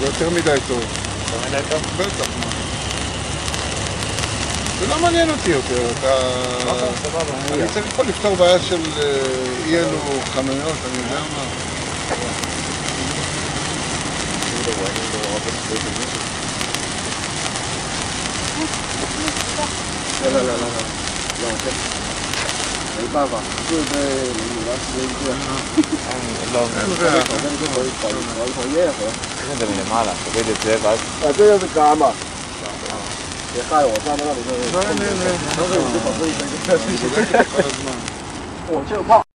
זה יותר מדי טוב. יותר מדי טוב? בטח, מה. זה לא מעניין אותי יותר, אתה... אני צריך פה לפתור בעיה של אי אלו חנויות, אני יודע מה. לא, לא, לא, לא, לא, לא, לא, לא, לא, לא, לא, 是不是？了，就直接把。啊，这是干嘛？别害我，站在那里。没没，我就怕。